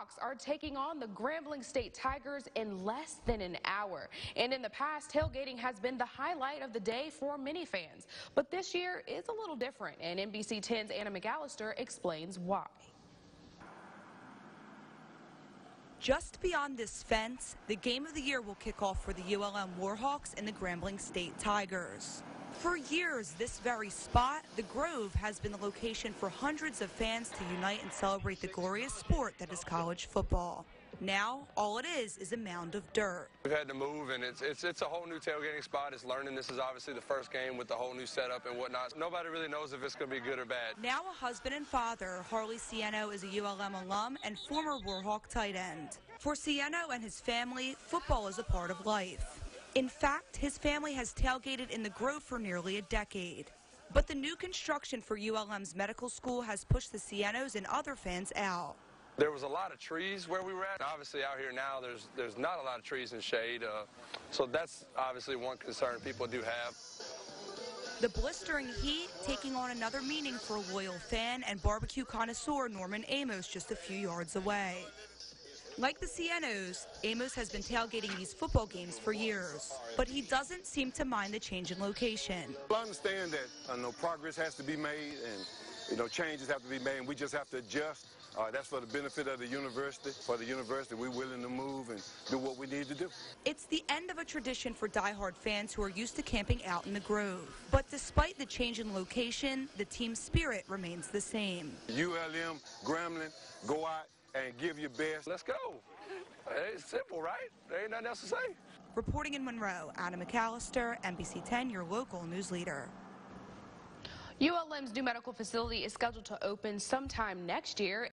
Warhawks are taking on the Grambling State Tigers in less than an hour. And in the past, tailgating has been the highlight of the day for many fans. But this year is a little different, and NBC 10's Anna McAllister explains why. Just beyond this fence, the game of the year will kick off for the ULM Warhawks and the Grambling State Tigers. For years, this very spot, the Grove, has been the location for hundreds of fans to unite and celebrate the glorious sport that is college football. Now, all it is is a mound of dirt. We've had to move, and it's, it's, it's a whole new tailgating spot. It's learning. This is obviously the first game with the whole new setup and whatnot. Nobody really knows if it's going to be good or bad. Now a husband and father, Harley Cieno is a ULM alum and former Warhawk tight end. For Cieno and his family, football is a part of life. In fact, his family has tailgated in the Grove for nearly a decade. But the new construction for ULM's medical school has pushed the Cienos and other fans out. There was a lot of trees where we were at. Obviously, out here now, there's there's not a lot of trees and shade. Uh, so that's obviously one concern people do have. The blistering heat taking on another meaning for loyal fan and barbecue connoisseur Norman Amos just a few yards away. Like the Cienos, Amos has been tailgating these football games for years, but he doesn't seem to mind the change in location. I understand that uh, no progress has to be made and you know changes have to be made, and we just have to adjust. Uh, that's for the benefit of the university. For the university, we're willing to move and do what we need to do. It's the end of a tradition for diehard fans who are used to camping out in the Grove. But despite the change in location, the team spirit remains the same. ULM, Grambling, go out and give your best. Let's go. It's simple, right? There ain't nothing else to say. Reporting in Monroe, Anna McAllister, NBC 10, your local news leader. ULM's new medical facility is scheduled to open sometime next year.